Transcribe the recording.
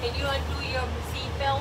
Can you undo your seat belt?